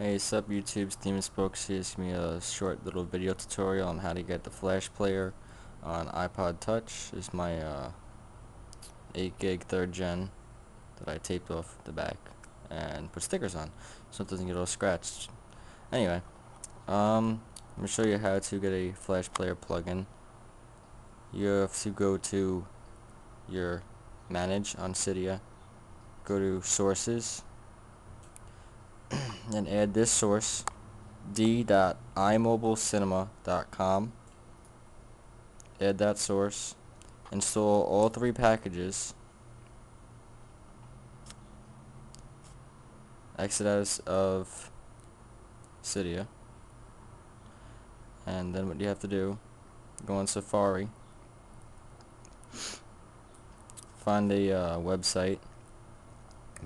Hey, sup YouTube, Steven Spokes here. It's me a short little video tutorial on how to get the Flash player on iPod Touch. This is my uh, 8 gig 3rd gen that I taped off the back and put stickers on so it doesn't get all scratched. Anyway, um, I'm going to show you how to get a Flash player plugin. You have to go to your Manage on Cydia, go to Sources, and add this source d.imobilecinema.com add that source install all three packages exit out of Cydia and then what you have to do? Go on Safari. Find a uh, website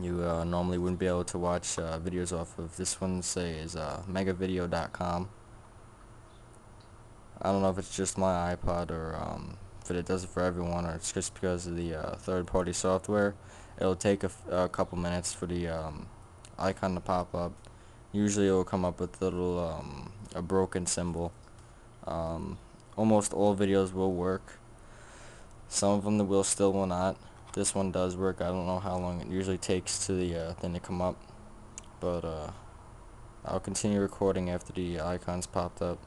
you uh, normally wouldn't be able to watch uh, videos off of. This one say is uh, megavideo.com. I don't know if it's just my iPod or um, if it does it for everyone or it's just because of the uh, third-party software. It'll take a, couple minutes for the um, icon to pop up. Usually it will come up with a little um, a broken symbol. Um, almost all videos will work. Some of them will still will not this one does work. I don't know how long it usually takes to the uh, thing to come up, but uh, I'll continue recording after the icons popped up.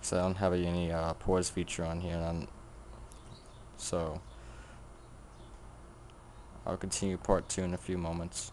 So I don't have any uh, pause feature on here, and so I'll continue part two in a few moments.